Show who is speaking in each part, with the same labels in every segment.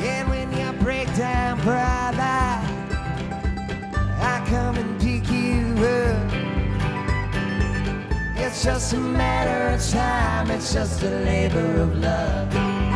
Speaker 1: And when you break down, brother, I come and pick you up. It's just a matter of time, it's just a labor of love.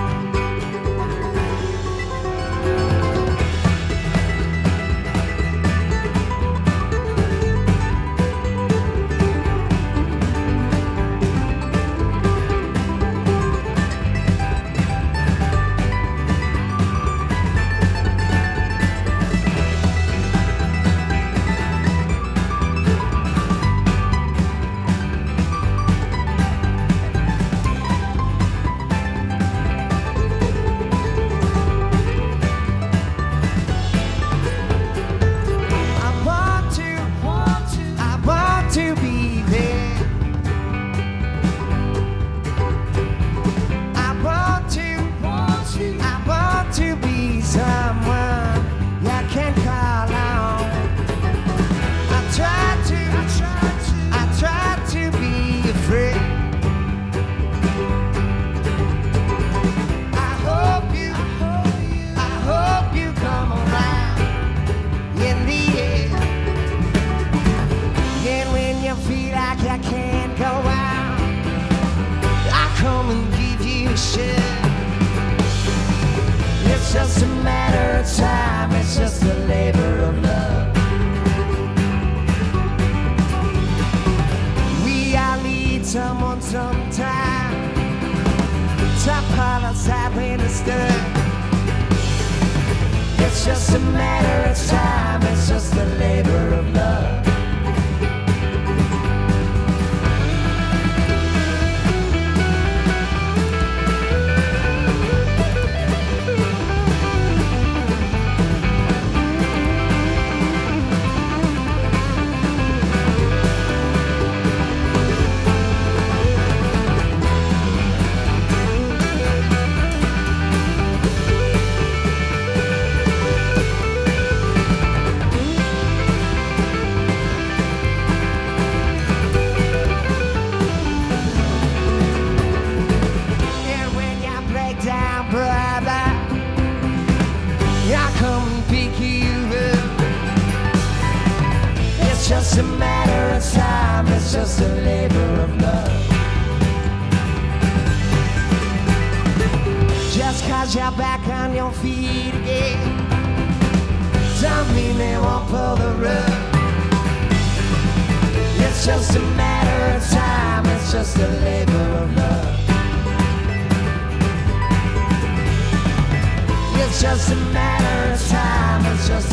Speaker 1: Someone sometime to pull us out when it's done. It's just a matter of time, it's just a labor of love. Just a matter of time, it's just a labor of love. Just cause you're back on your feet again, don't mean they won't pull the rug. It's just a matter of time, it's just a labor of love. It's just a matter of time, it's just